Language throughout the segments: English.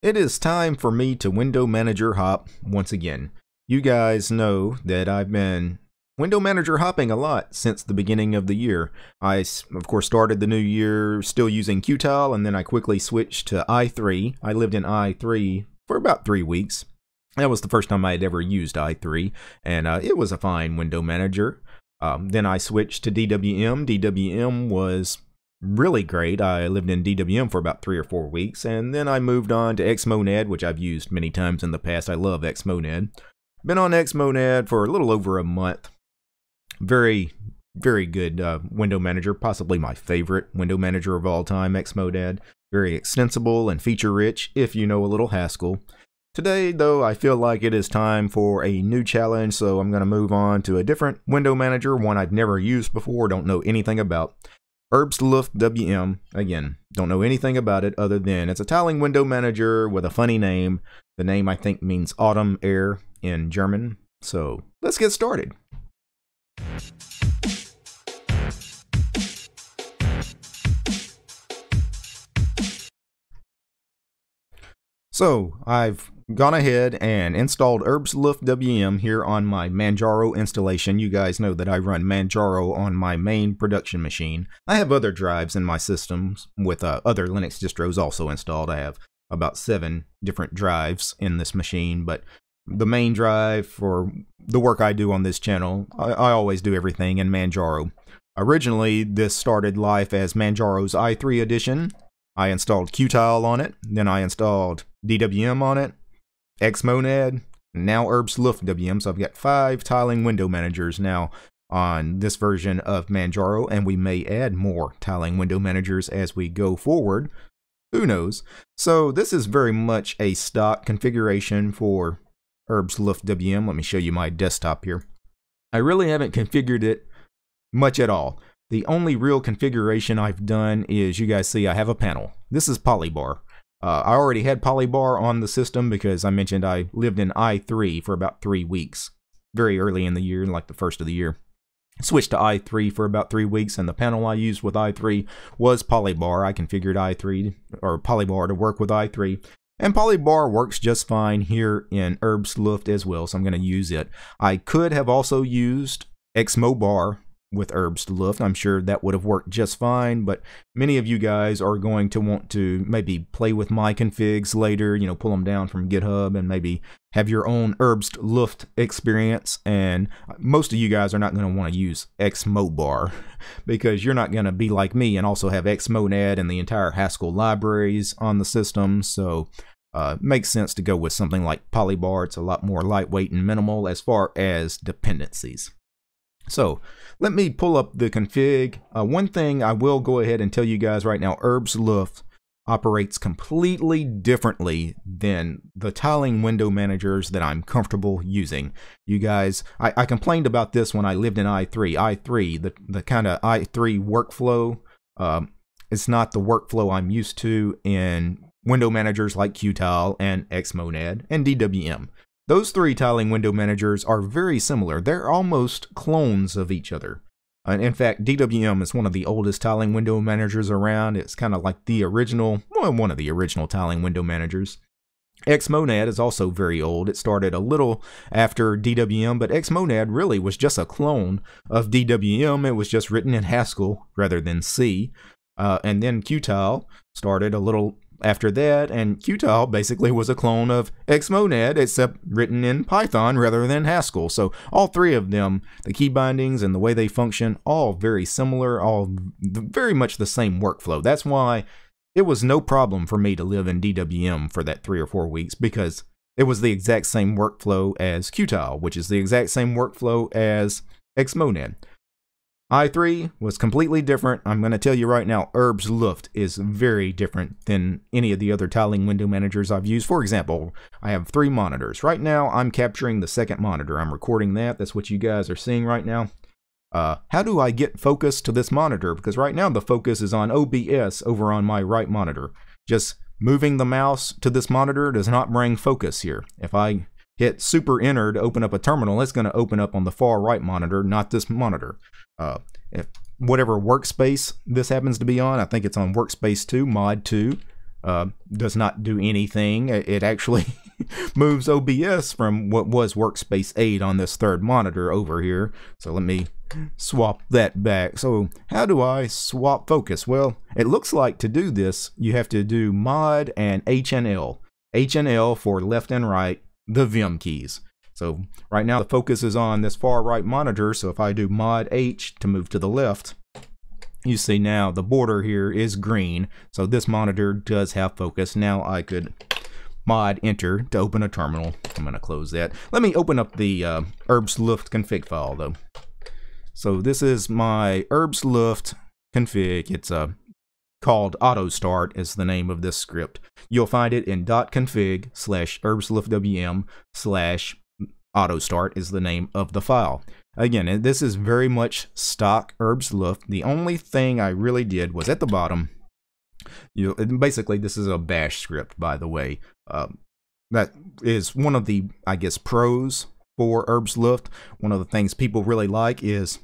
It is time for me to window manager hop once again. You guys know that I've been window manager hopping a lot since the beginning of the year. I, of course, started the new year still using Qtile, and then I quickly switched to i3. I lived in i3 for about three weeks. That was the first time I had ever used i3, and uh, it was a fine window manager. Um, then I switched to DWM. DWM was really great. I lived in DWM for about three or four weeks, and then I moved on to Xmonad, which I've used many times in the past. I love Xmonad. Been on Xmonad for a little over a month. Very, very good uh, window manager, possibly my favorite window manager of all time, Xmonad. Very extensible and feature rich if you know a little Haskell. Today, though, I feel like it is time for a new challenge, so I'm going to move on to a different window manager, one I've never used before, don't know anything about. Herbstluft WM. Again, don't know anything about it other than it's a tiling window manager with a funny name. The name I think means autumn air in German. So let's get started. So I've gone ahead and installed Herbstluft WM here on my Manjaro installation. You guys know that I run Manjaro on my main production machine. I have other drives in my systems with uh, other Linux distros also installed. I have about seven different drives in this machine, but the main drive for the work I do on this channel, I, I always do everything in Manjaro. Originally, this started life as Manjaro's i3 edition. I installed Qtile on it, then I installed DWM on it, Xmonad, now Herbstluft WM. So I've got five tiling window managers now on this version of Manjaro, and we may add more tiling window managers as we go forward. Who knows? So this is very much a stock configuration for Herbstluft WM. Let me show you my desktop here. I really haven't configured it much at all. The only real configuration I've done is, you guys see I have a panel. This is Polybar. Uh, I already had Polybar on the system because I mentioned I lived in i3 for about three weeks, very early in the year, like the first of the year. Switched to i3 for about three weeks, and the panel I used with i3 was Polybar. I configured i3 or Polybar to work with i3, and Polybar works just fine here in Herbstluft as well, so I'm going to use it. I could have also used Xmobar with Herbstluft. I'm sure that would have worked just fine, but many of you guys are going to want to maybe play with my configs later, you know, pull them down from GitHub and maybe have your own Herbstluft experience. And most of you guys are not going to want to use Xmobar because you're not going to be like me and also have Xmonad and the entire Haskell libraries on the system. So uh, makes sense to go with something like Polybar. It's a lot more lightweight and minimal as far as dependencies. So let me pull up the config. Uh, one thing I will go ahead and tell you guys right now, Herbstluft operates completely differently than the tiling window managers that I'm comfortable using. You guys, I, I complained about this when I lived in i3. i3, the, the kind of i3 workflow, um, it's not the workflow I'm used to in window managers like Qtile and Xmonad and DWM. Those three tiling window managers are very similar. They're almost clones of each other. In fact, DWM is one of the oldest tiling window managers around. It's kind of like the original, well, one of the original tiling window managers. Xmonad is also very old. It started a little after DWM, but Xmonad really was just a clone of DWM. It was just written in Haskell rather than C. Uh, and then Qtile started a little after that, and Qtile basically was a clone of Xmonad, except written in Python rather than Haskell. So all three of them, the key bindings and the way they function, all very similar, all very much the same workflow. That's why it was no problem for me to live in DWM for that three or four weeks, because it was the exact same workflow as Qtile, which is the exact same workflow as Xmonad i3 was completely different. I'm going to tell you right now, Herbstluft is very different than any of the other tiling window managers I've used. For example, I have three monitors. Right now, I'm capturing the second monitor. I'm recording that. That's what you guys are seeing right now. Uh, how do I get focus to this monitor? Because right now the focus is on OBS over on my right monitor. Just moving the mouse to this monitor does not bring focus here. If I hit super enter to open up a terminal, it's going to open up on the far right monitor, not this monitor. Uh, if whatever workspace this happens to be on, I think it's on workspace 2, mod 2. uh, does not do anything. It actually moves OBS from what was Workspace 8 on this third monitor over here. So let me swap that back. So how do I swap focus? Well, it looks like to do this, you have to do mod and H and L. H and L for left and right, the Vim keys. So right now the focus is on this far right monitor. So if I do mod H to move to the left, you see now the border here is green. So this monitor does have focus. Now I could mod enter to open a terminal. I'm going to close that. Let me open up the uh, config file though. So this is my Herbstluft config. It's uh, called autostart is the name of this script. You'll find it in .config slash herbstluftwm slash autostart is the name of the file. Again, this is very much stock Herbstluft. The only thing I really did was at the bottom, you basically this is a bash script, by the way. Um, that is one of the, I guess, pros for Herbstluft. One of the things people really like is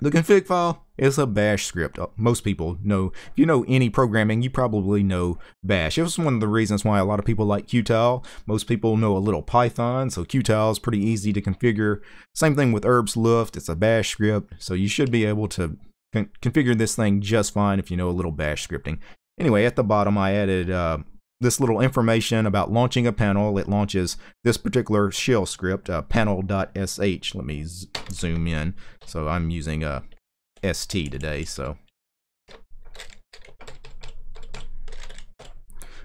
the config file is a bash script. Uh, most people know, if you know any programming, you probably know bash. It was one of the reasons why a lot of people like Qtile. Most people know a little Python, so Qtile is pretty easy to configure. Same thing with Herbstluft, it's a bash script, so you should be able to con configure this thing just fine if you know a little bash scripting. Anyway, at the bottom I added uh, this little information about launching a panel. It launches this particular shell script, uh, panel.sh. Let me zoom in. So I'm using a uh, ST today, so.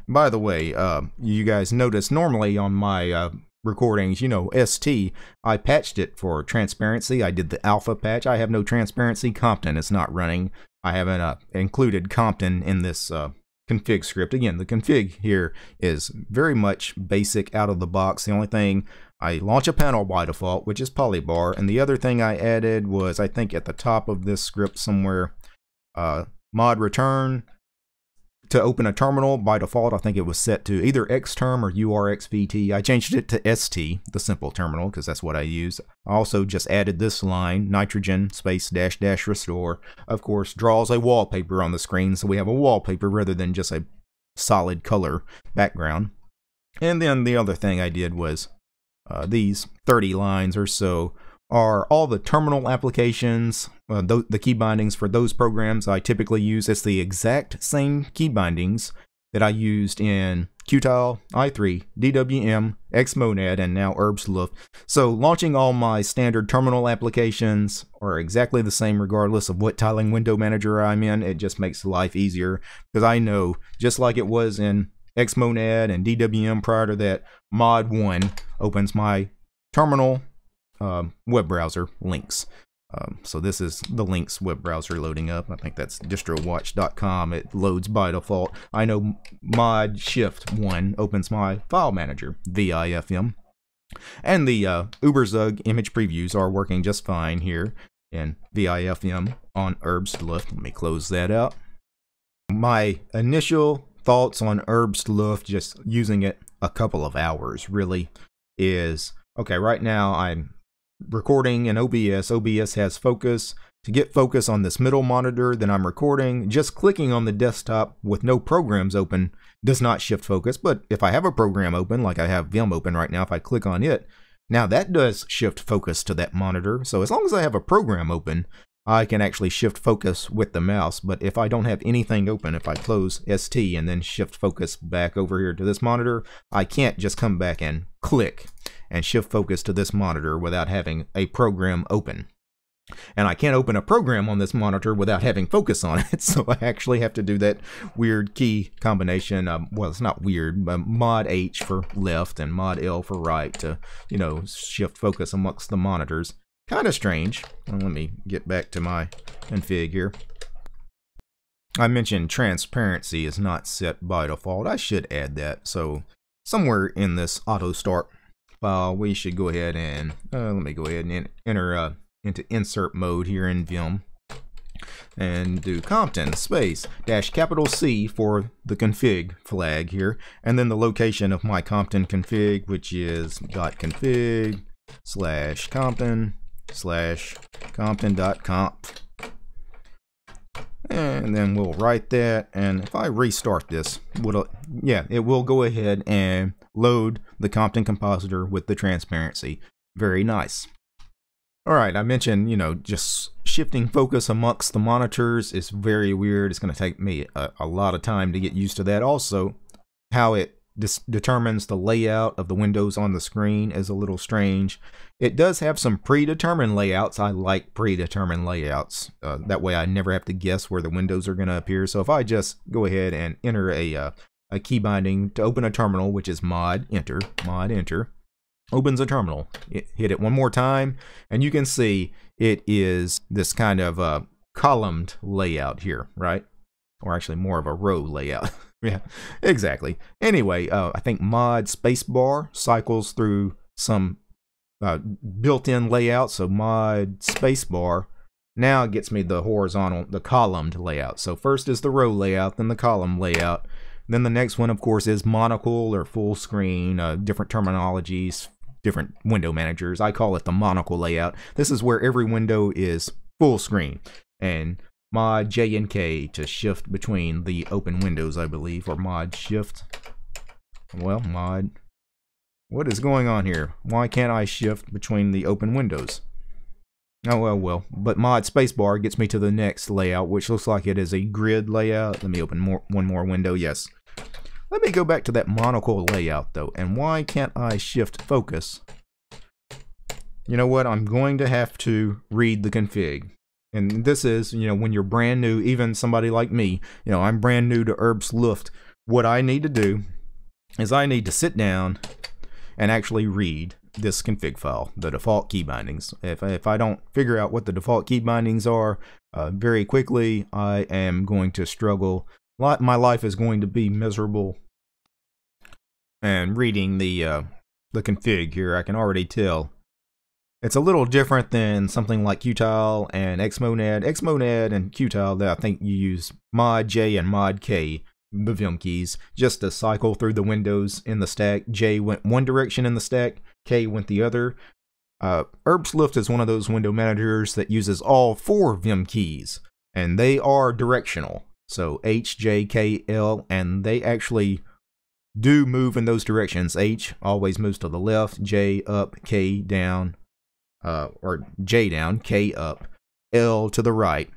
By the way, uh, you guys notice normally on my uh, recordings, you know, ST, I patched it for transparency. I did the alpha patch. I have no transparency. Compton is not running. I haven't uh, included Compton in this uh, config script. Again, the config here is very much basic out of the box. The only thing I launch a panel by default, which is Polybar, and the other thing I added was I think at the top of this script somewhere, uh, mod return to open a terminal by default, I think it was set to either Xterm or URXVT. I changed it to ST, the simple terminal, because that's what I use. I also just added this line, nitrogen space dash dash restore. Of course, draws a wallpaper on the screen, so we have a wallpaper rather than just a solid color background. And then the other thing I did was uh, these 30 lines or so are all the terminal applications, uh, th the key bindings for those programs I typically use. It's the exact same key bindings that I used in Qtile, i3, DWM, Xmonad, and now Herbstluft. So launching all my standard terminal applications are exactly the same regardless of what tiling window manager I'm in. It just makes life easier because I know, just like it was in Xmonad and DWM prior to that, Mod 1 opens my terminal um, web browser links. Um, so this is the links web browser loading up. I think that's distrowatch.com. It loads by default. I know mod shift 1 opens my file manager, VIFM. And the uh, Uberzug image previews are working just fine here in VIFM on Herbstluft. Let me close that out. My initial thoughts on Herbstluft, just using it a couple of hours really, is okay, right now I'm recording in OBS. OBS has focus. To get focus on this middle monitor that I'm recording, just clicking on the desktop with no programs open does not shift focus. But if I have a program open, like I have Vim open right now, if I click on it, now that does shift focus to that monitor. So as long as I have a program open, I can actually shift focus with the mouse. But if I don't have anything open, if I close ST and then shift focus back over here to this monitor, I can't just come back and click and shift focus to this monitor without having a program open. And I can't open a program on this monitor without having focus on it, so I actually have to do that weird key combination. Um, well, it's not weird, but mod H for left and mod L for right to, you know, shift focus amongst the monitors. Kind of strange. Well, let me get back to my config here. I mentioned transparency is not set by default. I should add that. So somewhere in this auto start file, we should go ahead and, uh, let me go ahead and enter uh, into insert mode here in Vim and do Compton space dash capital C for the config flag here, and then the location of my Compton config, which is dot config slash Compton slash Compton dot conf. And then we'll write that. And if I restart this, will uh, yeah, it will go ahead and load the Compton compositor with the transparency. Very nice. All right, I mentioned, you know, just shifting focus amongst the monitors is very weird. It's going to take me a, a, lot of time to get used to that. Also, how it determines the layout of the windows on the screen is a little strange. It does have some predetermined layouts. I like predetermined layouts. Uh, that way I never have to guess where the windows are going to appear. So if I just go ahead and enter a, uh, a key binding to open a terminal, which is mod enter, mod enter, opens a terminal. It, hit it one more time, and you can see it is this kind of uh, columned layout here, right? Or actually more of a row layout. yeah, exactly. Anyway, uh, I think mod spacebar cycles through some uh, built-in layout. So mod spacebar now gets me the horizontal, the columned layout. So first is the row layout, then the column layout. Then the next one, of course, is monocle or full screen, uh, different terminologies, different window managers. I call it the monocle layout. This is where every window is full screen. And mod J and K to shift between the open windows, I believe, or mod shift. Well, mod. What is going on here? Why can't I shift between the open windows? Oh, well, well. But mod spacebar gets me to the next layout, which looks like it is a grid layout. Let me open more, one more window. Yes. Let me go back to that monocle layout, though. And why can't I shift focus? You know what? I'm going to have to read the config. And this is, you know, when you're brand new, even somebody like me, you know, I'm brand new to Herbstluft. What I need to do is I need to sit down and actually read this config file, the default key bindings. If, if I don't figure out what the default key bindings are uh, very quickly, I am going to struggle. My life is going to be miserable. And reading the uh, the config here, I can already tell it's a little different than something like Qtile and Xmonad. Xmonad and Qtile, I think you use mod J and mod K, the Vim keys, just to cycle through the windows in the stack. J went one direction in the stack, K went the other. Uh, Herbstluft is one of those window managers that uses all four Vim keys, and they are directional. So H, J, K, L, and they actually do move in those directions. H always moves to the left, J up, K down, uh, or J down, K up, L to the right.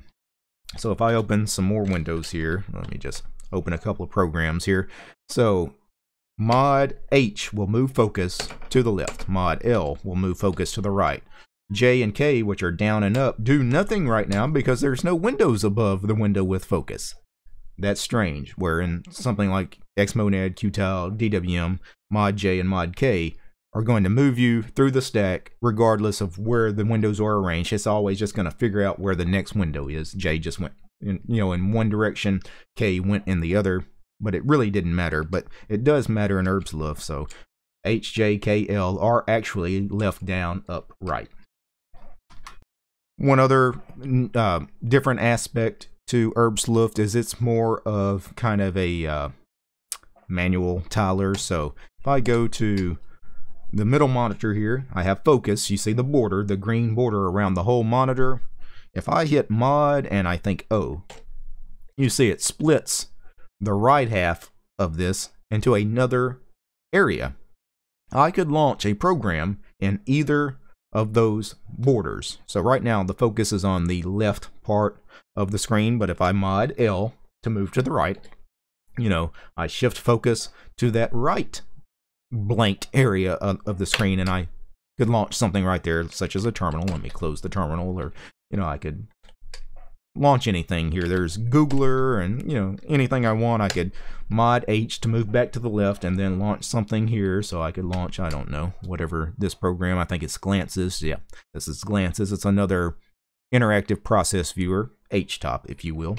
So if I open some more windows here, let me just open a couple of programs here. So mod H will move focus to the left. Mod L will move focus to the right. J and K, which are down and up, do nothing right now because there's no windows above the window with focus. That's strange, where in something like Xmonad, Qtile, DWM, Mod J, and Mod K, are going to move you through the stack regardless of where the windows are arranged. It's always just going to figure out where the next window is. J just went, in, you know, in one direction, K went in the other, but it really didn't matter. But it does matter in Herbstluft, so H, J, K, L are actually left, down, up, right. One other uh, different aspect to Herbstluft is it's more of kind of a uh, manual tiler. So if I go to the middle monitor here, I have focus. You see the border, the green border around the whole monitor. If I hit mod and I think O, you see it splits the right half of this into another area. I could launch a program in either of those borders. So right now the focus is on the left part of the screen, but if I mod L to move to the right, you know, I shift focus to that right blanked area of, of the screen and I could launch something right there, such as a terminal. Let me close the terminal or, you know, I could launch anything here. There's Googler and, you know, anything I want. I could mod H to move back to the left and then launch something here. So I could launch, I don't know, whatever this program, I think it's Glances. Yeah, this is Glances. It's another interactive process viewer, HTOP, if you will.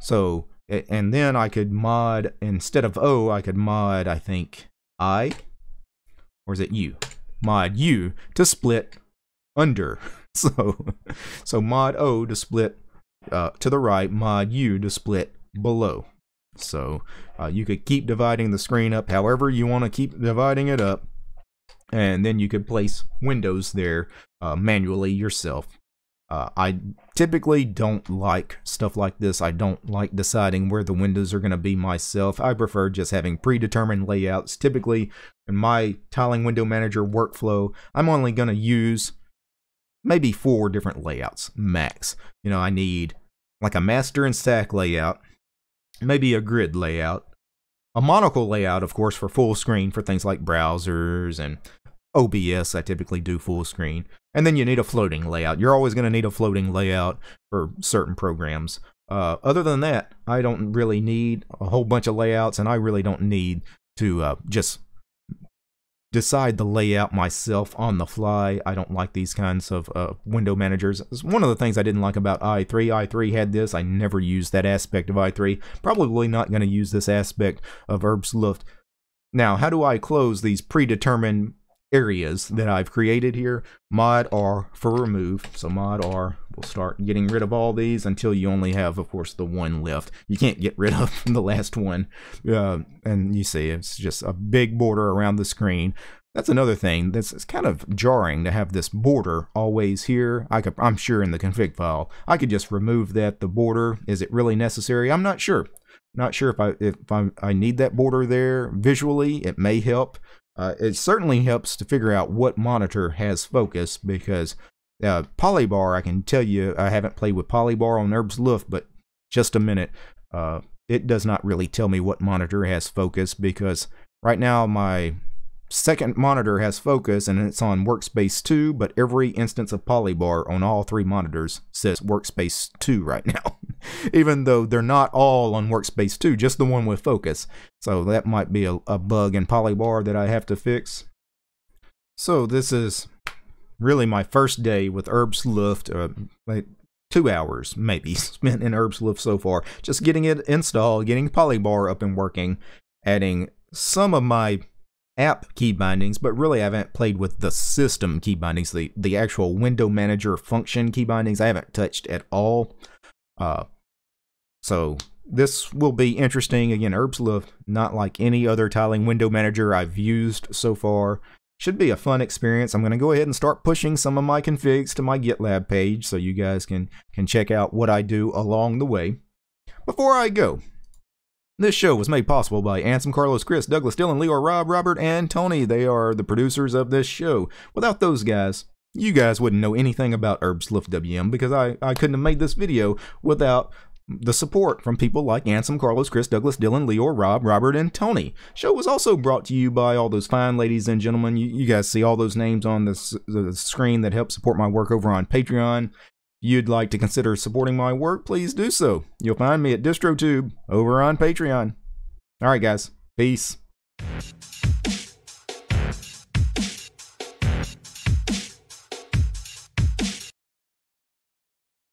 So, and then I could mod, instead of O, I could mod, I think, I, or is it U? Mod U to split under. So, so mod O to split uh, to the right, mod U to split below. So uh, you could keep dividing the screen up however you want to keep dividing it up. And then you could place windows there uh, manually yourself. Uh, I typically don't like stuff like this. I don't like deciding where the windows are going to be myself. I prefer just having predetermined layouts. Typically, in my tiling window manager workflow, I'm only going to use maybe four different layouts max. You know, I need like a master and stack layout, maybe a grid layout, a monocle layout, of course, for full screen for things like browsers and OBS, I typically do full screen. And then you need a floating layout. You're always going to need a floating layout for certain programs. Uh, other than that, I don't really need a whole bunch of layouts, and I really don't need to uh, just decide the layout myself on the fly. I don't like these kinds of uh, window managers. It's one of the things I didn't like about i3. i3 had this. I never used that aspect of i3. Probably not going to use this aspect of Herbstluft. Now, how do I close these predetermined areas that I've created here. Mod R for remove. So mod R will start getting rid of all these until you only have, of course, the one left. You can't get rid of the last one. Uh, and you see it's just a big border around the screen. That's another thing that's kind of jarring to have this border always here. I could, I'm sure in the config file, I could just remove that. The border, is it really necessary? I'm not sure. Not sure if I if I, I need that border there visually. It may help. Uh, it certainly helps to figure out what monitor has focus because uh, Polybar, I can tell you, I haven't played with Polybar on Herb's Herbstluft, but just a minute. Uh, it does not really tell me what monitor has focus because right now my second monitor has focus and it's on workspace 2 but every instance of polybar on all three monitors says workspace 2 right now even though they're not all on workspace 2 just the one with focus so that might be a, a bug in polybar that i have to fix so this is really my first day with Herbstluft uh, like two hours maybe spent in Herbstluft so far just getting it installed getting polybar up and working adding some of my app key bindings, but really I haven't played with the system key bindings, the, the actual window manager function key bindings. I haven't touched at all. Uh, so this will be interesting. Again, Herbstluft, not like any other tiling window manager I've used so far. Should be a fun experience. I'm going to go ahead and start pushing some of my configs to my GitLab page so you guys can, can check out what I do along the way. Before I go, this show was made possible by Ansem, Carlos, Chris, Douglas, Dylan, Leo, Rob, Robert, and Tony. They are the producers of this show. Without those guys, you guys wouldn't know anything about Herbstluft WM because I, I couldn't have made this video without the support from people like Ansem, Carlos, Chris, Douglas, Dylan, Leo, Rob, Robert, and Tony. Show was also brought to you by all those fine ladies and gentlemen. You, you guys see all those names on this, the screen that help support my work over on Patreon If you'd like to consider supporting my work, please do so. You'll find me at DistroTube over on Patreon. All right, guys. Peace.